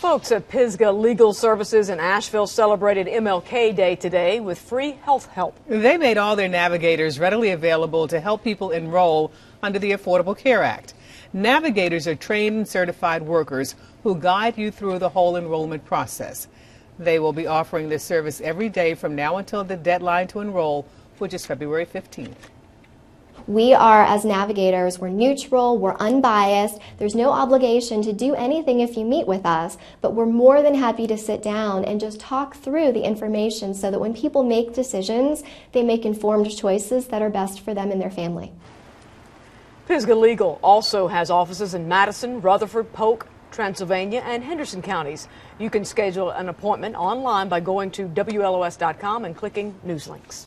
Folks at Pisgah Legal Services in Asheville celebrated MLK Day today with free health help. They made all their navigators readily available to help people enroll under the Affordable Care Act. Navigators are trained and certified workers who guide you through the whole enrollment process. They will be offering this service every day from now until the deadline to enroll, which is February 15th. We are, as navigators, we're neutral, we're unbiased. There's no obligation to do anything if you meet with us, but we're more than happy to sit down and just talk through the information so that when people make decisions, they make informed choices that are best for them and their family. Pisgah Legal also has offices in Madison, Rutherford, Polk, Transylvania, and Henderson counties. You can schedule an appointment online by going to WLOS.com and clicking news links.